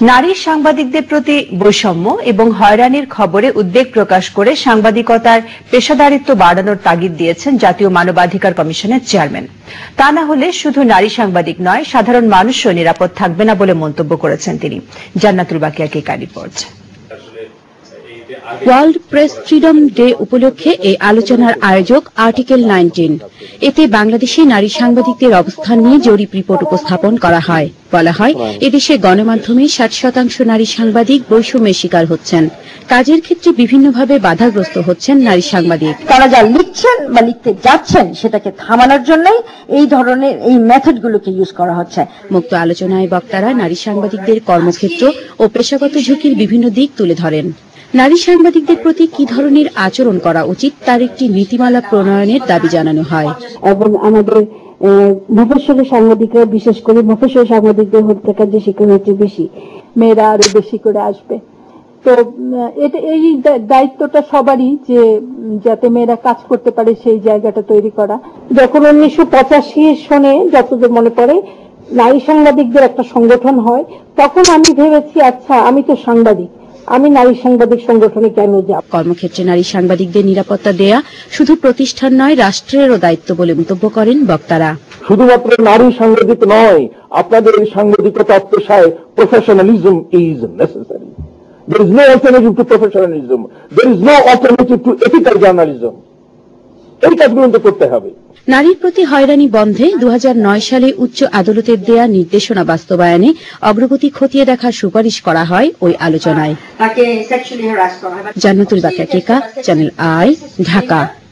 নারী সাংবাদিকদের প্রতি বৈষম্য এবং হয়রানির খবরে উদ্বেগ প্রকাশ করে সাংবাদিকতার পেশাদারিত্ব বাড়ানোর তাগিদ দিয়েছেন জাতীয় মানবাধিকার কমিশনের চেয়ারম্যান। তা না হলে শুধু নারী সাংবাদিক নয়, সাধারণ মানুষও নিরাপদ থাকবে না বলে মন্তব্য করেছেন তিনি। জান্নাতুল বাকিয়াকে কে ওয়ার্ল্ড প্রেস ফ্রিডম ডে উপলক্ষে এই আলোচনার আয়োজক আর্টিকেল নাইনটিন। এতে বাংলাদেশে নারী সাংবাদিকদের অবস্থান নিয়ে জরিপ রিপোর্ট উপস্থাপন করা হয়। বলা হয় এদেশে গণমাধ্যমে ষাট শতাংশ নারী সাংবাদিক বৈষম্যের শিকার হচ্ছেন। কাজের ক্ষেত্রে বিভিন্নভাবে বাধাগ্রস্ত হচ্ছেন নারী সাংবাদিক। তারা যা লিখছেন বা লিখতে যাচ্ছেন সেটাকে থামানোর জন্যই এই ধরনের এই মেথড গুলোকে ইউজ করা হচ্ছে। মুক্ত আলোচনায় বক্তারা নারী সাংবাদিকদের কর্মক্ষেত্র ও পেশাগত ঝুঁকির বিভিন্ন দিক তুলে ধরেন। নারী সাংবাদিকদের প্রতি কি ধরনের আচরণ করা উচিত তার একটি নীতিমালা প্রণয়নের দাবি জানানো হয়। এবং আমাদের আহ, মফস্বলী সাংবাদিকরা বিশেষ করে মফস্বলী সাংবাদিকদের হত্যাকার যে শিকার হচ্ছে বেশি মেয়েরা আরও বেশি করে আসবে। তো এটা এই দায়িত্বটা সবারই যে যাতে মেয়েরা কাজ করতে পারে সেই জায়গাটা তৈরি করা। যখন উনিশশো পঁচাশি সনে যতদূর মনে পড়ে নারী সাংবাদিকদের একটা সংগঠন হয় তখন আমি ভেবেছি আচ্ছা আমি তো সাংবাদিক। আমি নারী সাংবাদিক সংগঠনে কেন যাব? কর্মক্ষেত্রে নারী সাংবাদিকদের নিরাপত্তা দেয়া শুধু প্রতিষ্ঠান নয় রাষ্ট্রেরও দায়িত্ব বলে মন্তব্য করেন বক্তারা। শুধুমাত্র নারী সাংবাদিক নয় আপনাদের এই সাংবাদিকতা পেশায় professionalism is necessary there is no alternative to professionalism there is no alternative to ethical journalism এই কাজগুলো করতে হবে। নারীর প্রতি হয়রানি বন্ধে দু হাজার নয় সালে উচ্চ আদালতের দেয়া নির্দেশনা বাস্তবায়নে অগ্রগতি খতিয়ে দেখার সুপারিশ করা হয় ওই আলোচনায়। জান্নাতুল বাকা টেকা চ্যানেল আই ঢাকা।